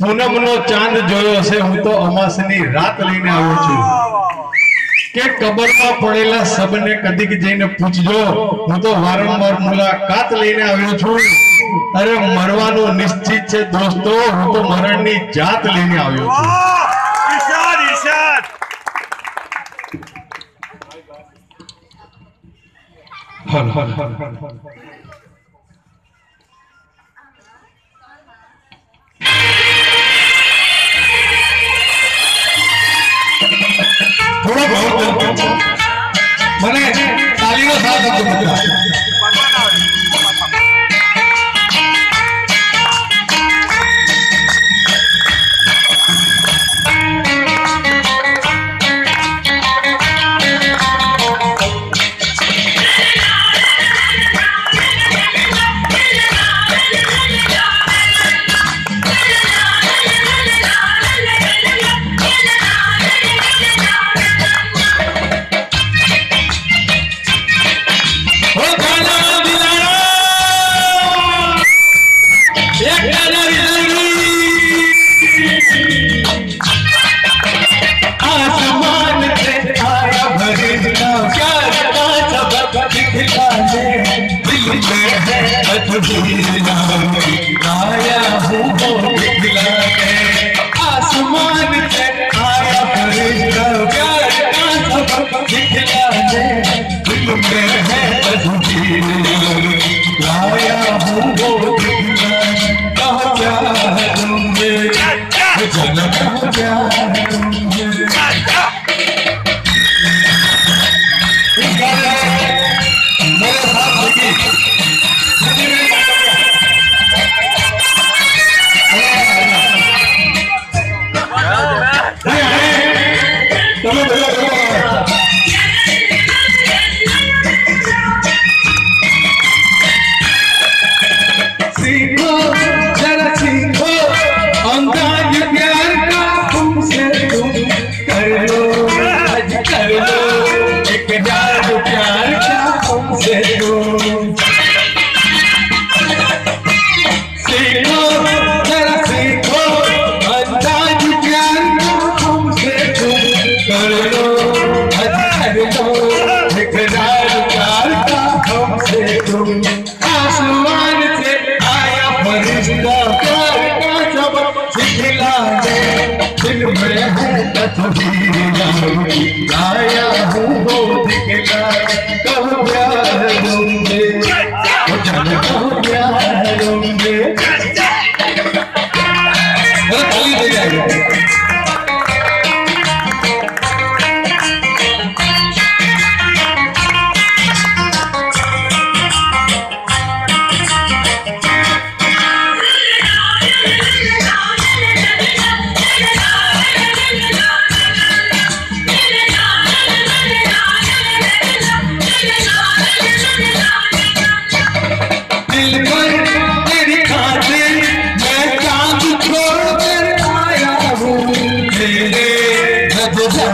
પૂનમનો ચાંદ જોયો હશે, હું તો અમાસની રાત લઈને આવ્યો છું. કે કબરમાં પડેલા સબને કદીક જઈને પૂછજો, હું તો વારંવાર મુલાકાત લઈને આવ્યો છું. અરે મરવાનું નિશ્ચિત છે દોસ્તો, હું તો મરણની જાત લઈને આવ્યો છું. હર હર હર હર હર. Obrigado. आया हूँ वो आसमान से आया भरिंदा प्यार का सबक दिखलाने दिल में है। अजूबा आया हूँ वो दिखलाने कहो क्या है तुमने जाना क्या? है तुमने आया हूँ प्यार प्यार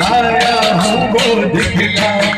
जान हमको हूँ